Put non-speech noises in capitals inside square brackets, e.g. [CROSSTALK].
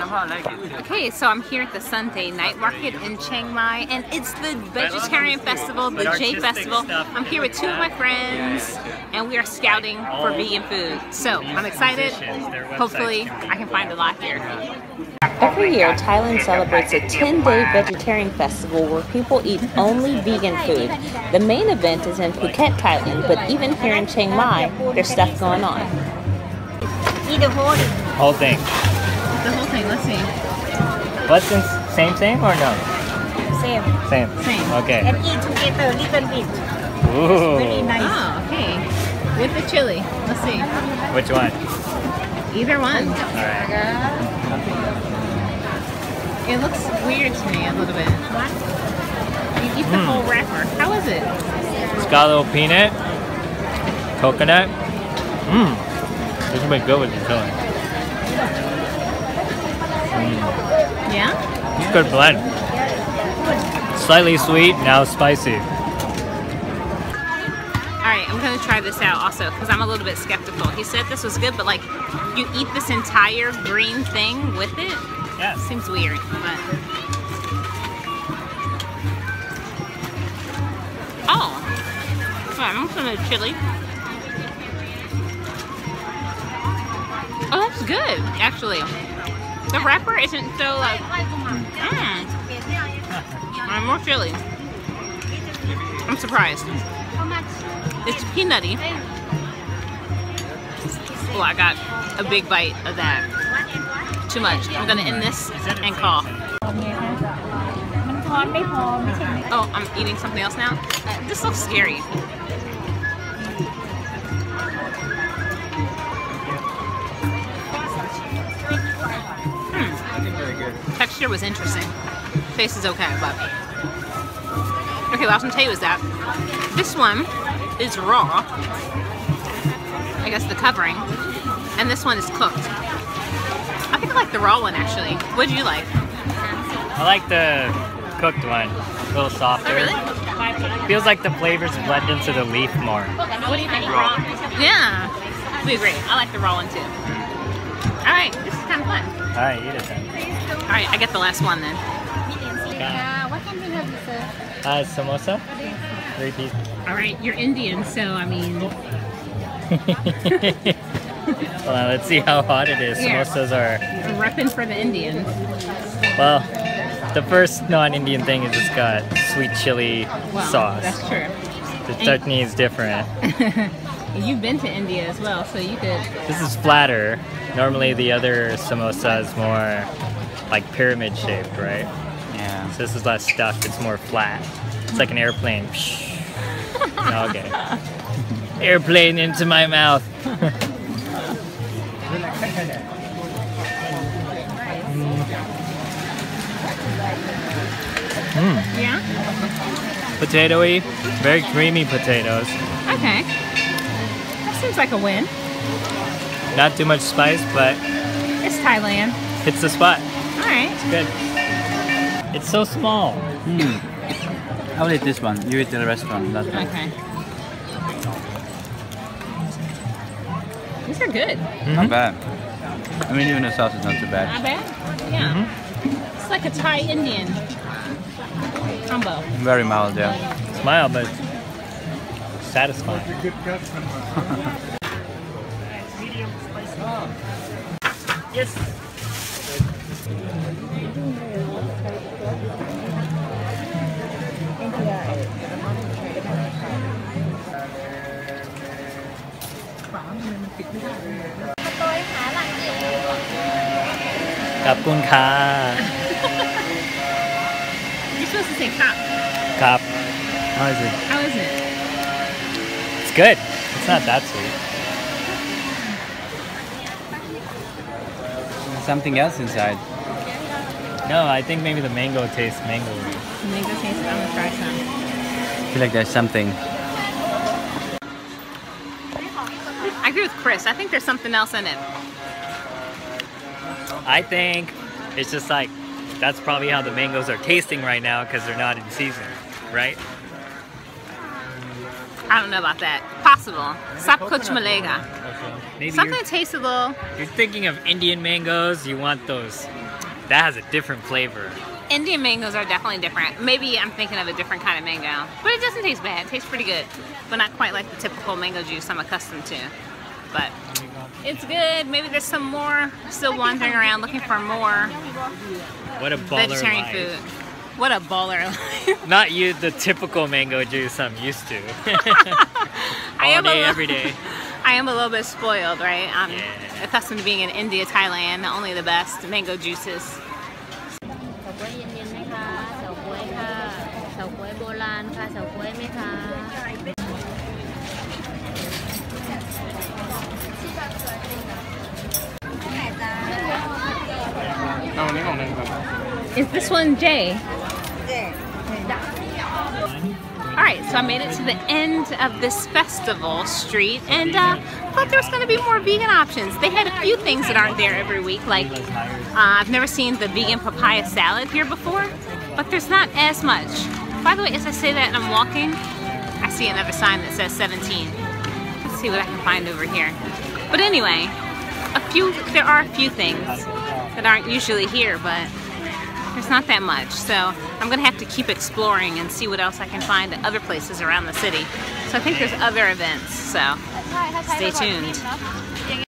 Okay, so I'm here at the Sunday Night Market in Chiang Mai, and it's the Vegetarian Festival, the J Festival. I'm here with two of my friends, and we are scouting for vegan food. So I'm excited. Hopefully, I can find a lot here. Every year, Thailand celebrates a 10-day vegetarian festival where people eat only vegan food. The main event is in Phuket, Thailand, but even here in Chiang Mai, there's stuff going on. Eat the whole thing. Whole thing. The whole thing, let's see. What's in same same or no? Same. Same. Same. Okay. And eat together little bit. Ooh. Very nice. Oh, okay. With the chili. Let's see. Which one? Either one. All right. It looks weird to me a little bit. You eat the Mm. whole wrapper. How is it? It's got a little peanut, coconut. Mmm. This would be good with the chili. Yeah? It's a good blend. Slightly sweet, now spicy. Alright, I'm gonna try this out also because I'm a little bit skeptical. He said this was good, but like you eat this entire green thing with it? Yeah. Seems weird, but. Oh! Yeah, I'm gonna chili. Oh, that's good, actually. The wrapper isn't so uh, like. Mm. I'm more chili. I'm surprised. It's peanutty. Oh, I got a big bite of that. Too much. I'm gonna end this and call. Oh, I'm eating something else now? This looks scary. Texture was interesting. Taste is okay, but... Okay, I was gonna tell you is that this one is raw. I guess the covering. And this one is cooked. I think I like the raw one actually. What do you like? I like the cooked one. A little softer. Oh, really? Feels like the flavors blend into the leaf more. What do you think? Raw. Yeah. We agree. I like the raw one too. Alright, this is kind of fun. Alright, eat it then. Alright, I get the last one then. Uh, what can we have you serve? Uh, samosa? Three piece. Alright, you're Indian, so I mean, [LAUGHS] Hold on, let's see how hot it is. Yeah. Samosas are, I'm repping for the Indians. well, the first non-Indian thing is it's got sweet chili Well, sauce. That's true. The chutney is different. [LAUGHS] You've been to India as well, so you could. This is flatter. Normally the other samosa is more like pyramid shaped, right? Yeah. So this is less stuffed, it's more flat. It's like an airplane. [LAUGHS] okay. Airplane into my mouth. Yeah? Potatoey, very creamy potatoes. Okay. That seems like a win. Not too much spice, but It's Thailand. it's the spot. Alright. It's Good. It's so small. Hmm. I will eat this one. You eat the restaurant. That's one. Okay. These are good. Not mm-hmm. bad. I mean, even the sauce is not too bad. Not bad. Yeah. Mm-hmm. It's like a Thai Indian combo. Very mild, yeah. Smile, but satisfying. [LAUGHS] Oh. yes. Kapkun ka. You're supposed to say cop. Kap. How is it? How is it? It's good. It's not that sweet. [LAUGHS] Something else inside. No, I think maybe the mango tastes mango. Mango taste. I'm gonna try some. I feel like there's something. I agree with Chris. I think there's something else in it. I think it's just like that's probably how the mangoes are tasting right now because they're not in season, right? I don't know about that. Possible. Sab kuch milega. Maybe Something you're, tastes a little you're thinking of Indian mangoes. You want those. That has a different flavor. Indian mangoes are definitely different. Maybe I'm thinking of a different kind of mango. But it doesn't taste bad. It tastes pretty good. But not quite like the typical mango juice I'm accustomed to. But it's good. Maybe there's some more. Still wandering around looking for more What a baller vegetarian life. food. What a baller [LAUGHS] life. Not you, the typical mango juice I'm used to. [LAUGHS] I [LAUGHS] All am day, li- every day. I am a little bit spoiled, right? I'm Yeah. accustomed to being in India, Thailand, only the best mango juices. เฉาก๊วยเย็นๆไหมคะเฉาก๊วยค่ะเฉาก๊วยโบราณค่ะเฉาก๊วยไหมคะ Is this one J? Alright, so I made it to the end of this festival street and uh, thought there was going to be more vegan options. They had a few things that aren't there every week, like uh, I've never seen the vegan papaya salad here before, but there's not as much. By the way, as I say that and I'm walking, I see another sign that says 17. Let's see what I can find over here. But anyway, a few there are a few things that aren't usually here, but there's not that much. So I'm gonna have to keep exploring and see what else I can find at other places around the city. So I think there's other events, so stay tuned.